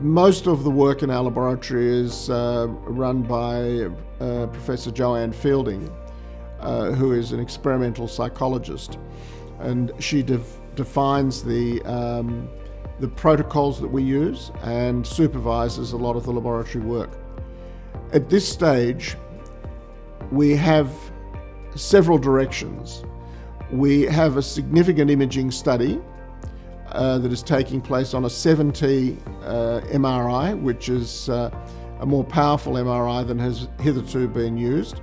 most of the work in our laboratory is uh, run by uh, Professor Joanne Fielding, uh, who is an experimental psychologist, and she def- defines the um, the protocols that we use and supervises a lot of the laboratory work. At this stage, we have several directions. We have a significant imaging study uh, that is taking place on a 7T uh, MRI, which is uh, a more powerful MRI than has hitherto been used.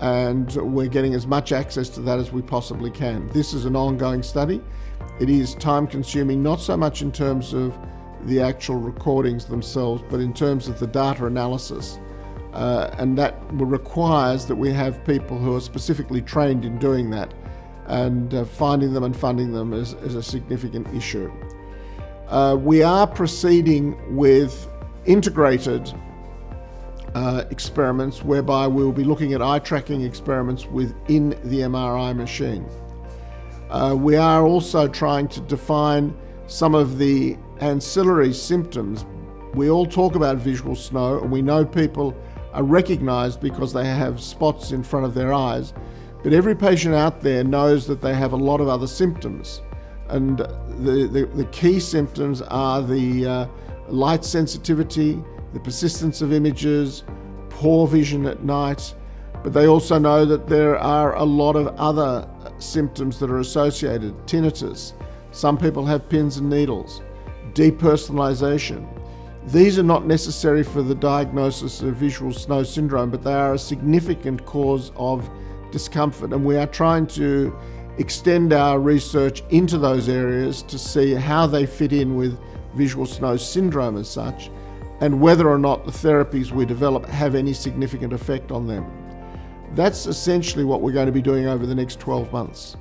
And we're getting as much access to that as we possibly can. This is an ongoing study. It is time consuming, not so much in terms of the actual recordings themselves, but in terms of the data analysis. Uh, and that requires that we have people who are specifically trained in doing that. And uh, finding them and funding them is, is a significant issue. Uh, we are proceeding with integrated uh, experiments whereby we'll be looking at eye tracking experiments within the MRI machine. Uh, we are also trying to define some of the ancillary symptoms. We all talk about visual snow, and we know people are recognized because they have spots in front of their eyes. But every patient out there knows that they have a lot of other symptoms. And the, the, the key symptoms are the uh, light sensitivity, the persistence of images, poor vision at night, but they also know that there are a lot of other symptoms that are associated tinnitus. Some people have pins and needles, depersonalization. These are not necessary for the diagnosis of visual snow syndrome, but they are a significant cause of discomfort, and we are trying to extend our research into those areas to see how they fit in with visual snow syndrome as such, and whether or not the therapies we develop have any significant effect on them. That's essentially what we're going to be doing over the next 12 months.